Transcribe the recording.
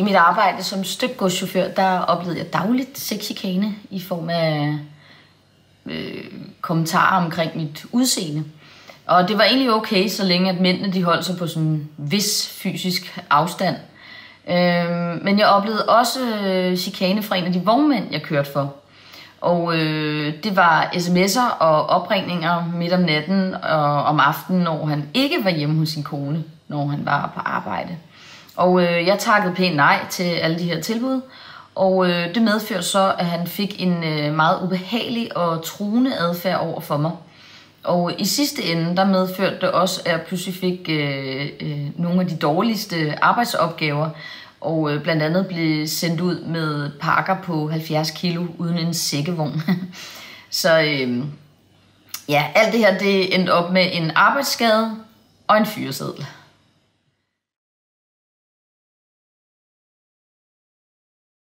I mit arbejde som stykgodschauffør, der oplevede jeg dagligt sexikane i form af øh, kommentarer omkring mit udseende. Og det var egentlig okay, så længe at mændene de holdt sig på sådan en vis fysisk afstand. Øh, men jeg oplevede også øh, chikane fra en af de vognmænd, jeg kørte for. Og øh, det var sms'er og opringninger midt om natten og om aftenen, når han ikke var hjemme hos sin kone, når han var på arbejde. Og øh, jeg takkede pænt nej til alle de her tilbud, og øh, det medførte så, at han fik en øh, meget ubehagelig og truende adfærd over for mig. Og i sidste ende, der medførte det også, at jeg pludselig fik øh, øh, nogle af de dårligste arbejdsopgaver, og øh, blandt andet blev sendt ud med pakker på 70 kilo uden en sækkevogn. så øh, ja, alt det her, det endte op med en arbejdsskade og en fyreseddel.